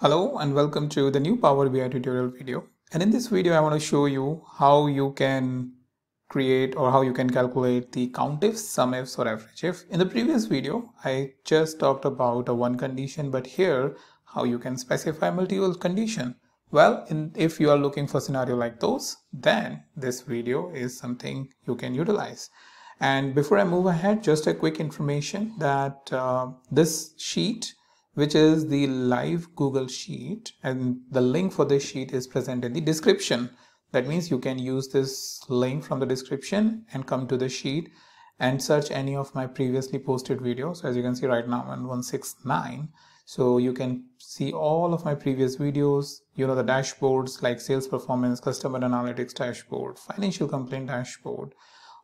Hello and welcome to the new Power BI tutorial video. And in this video, I want to show you how you can create or how you can calculate the countifs, sumifs or average if. In the previous video, I just talked about a one condition, but here how you can specify multiple condition. Well, in, if you are looking for scenario like those, then this video is something you can utilize. And before I move ahead, just a quick information that uh, this sheet which is the live Google Sheet and the link for this sheet is present in the description. That means you can use this link from the description and come to the sheet and search any of my previously posted videos. As you can see right now I'm 169. So you can see all of my previous videos, you know, the dashboards like sales performance, customer analytics dashboard, financial complaint dashboard.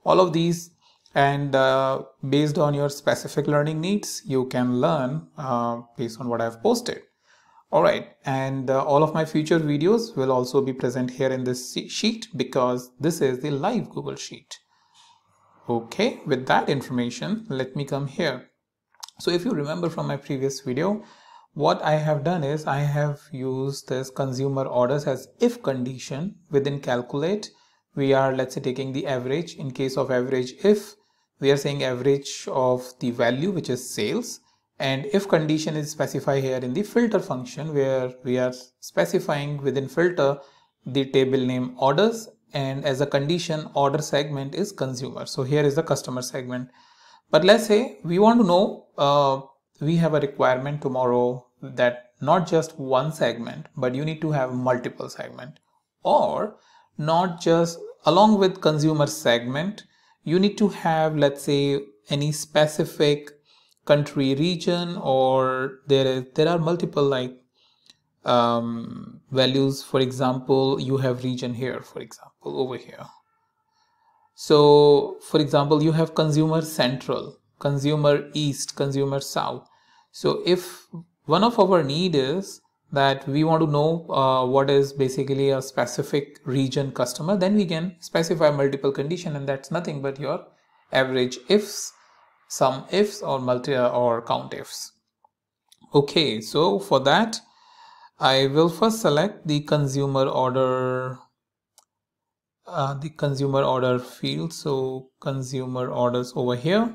All of these and uh, based on your specific learning needs you can learn uh, based on what I've posted. All right and uh, all of my future videos will also be present here in this sheet because this is the live Google Sheet. Okay with that information let me come here. So if you remember from my previous video what I have done is I have used this consumer orders as if condition within calculate. We are let's say taking the average. In case of average if we are saying average of the value which is sales. And if condition is specified here in the filter function where we are specifying within filter the table name orders and as a condition order segment is consumer. So here is the customer segment. But let's say we want to know uh, we have a requirement tomorrow that not just one segment but you need to have multiple segment. Or not just along with consumer segment you need to have let's say any specific country region or there is there are multiple like um, values. For example you have region here for example over here. So for example you have consumer central consumer east consumer south. So if one of our need is that we want to know uh, what is basically a specific region customer then we can specify multiple condition and that's nothing but your average ifs sum ifs or multi uh, or count ifs. Okay so for that I will first select the consumer order uh, the consumer order field. So consumer orders over here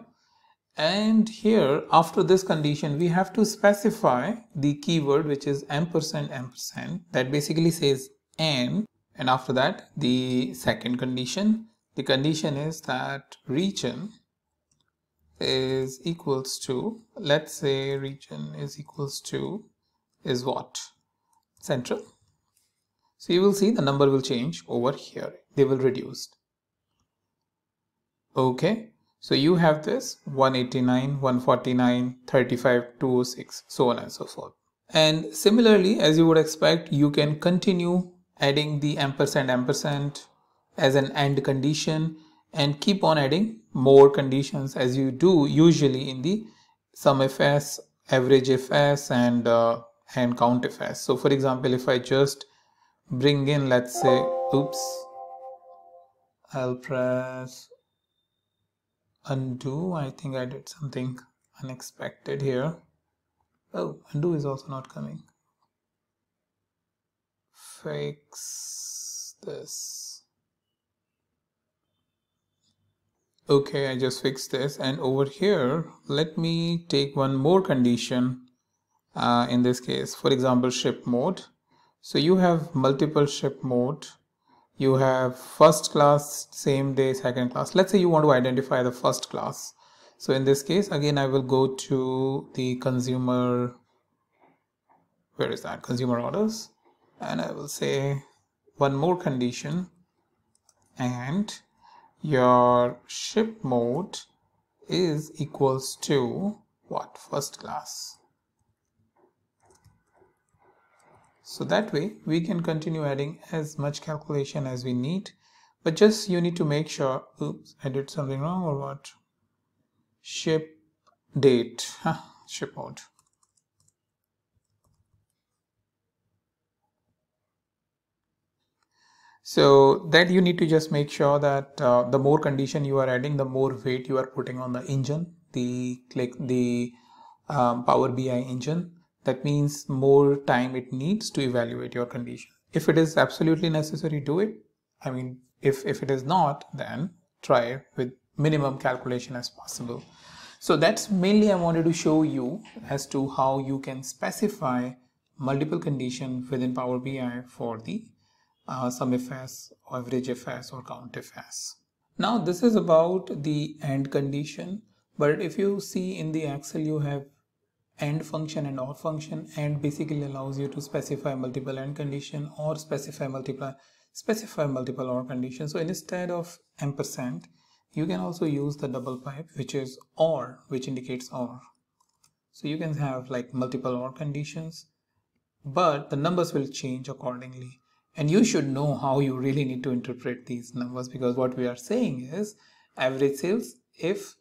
and here after this condition we have to specify the keyword which is ampersand ampersand. That basically says and and after that the second condition. The condition is that region is equals to let's say region is equals to is what? Central. So you will see the number will change over here. They will reduce. Okay so you have this 189, 149, 35, 206, so on and so forth. And similarly, as you would expect, you can continue adding the ampersand ampersand as an AND condition and keep on adding more conditions as you do usually in the sum if s, average if s and, uh, and count if s. So for example, if I just bring in, let's say, oops, I'll press undo I think I did something unexpected here. Oh undo is also not coming. Fix this. Okay I just fixed this. And over here let me take one more condition uh, in this case. For example ship mode. So you have multiple ship mode you have first class same day second class. Let's say you want to identify the first class. So in this case again I will go to the consumer where is that? Consumer orders. And I will say one more condition. And your ship mode is equals to what? First class So that way we can continue adding as much calculation as we need. But just you need to make sure, oops, I did something wrong or what? Ship date, huh, ship out. So that you need to just make sure that uh, the more condition you are adding, the more weight you are putting on the engine, the click the um, Power BI engine that means more time it needs to evaluate your condition. If it is absolutely necessary, do it. I mean, if, if it is not, then try with minimum calculation as possible. So that's mainly I wanted to show you as to how you can specify multiple condition within Power BI for the uh, SUMIFS, AVERAGEIFS or COUNTIFS. Now this is about the end condition, but if you see in the Excel you have AND function and OR function and basically allows you to specify multiple AND condition or specify multiple specify multiple OR condition. So instead of ampersand, you can also use the double pipe which is OR which indicates OR. So you can have like multiple OR conditions but the numbers will change accordingly and you should know how you really need to interpret these numbers because what we are saying is average sales if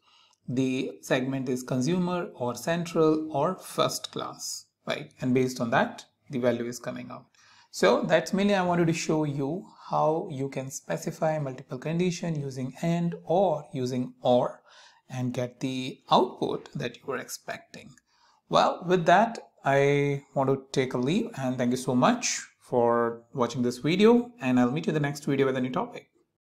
the segment is consumer or central or first class right? And based on that the value is coming out. So that's mainly i wanted to show you how you can specify multiple condition using and or using or and get the output that you were expecting. Well with that I want to take a leave and thank you so much for watching this video and I'll meet you in the next video with a new topic.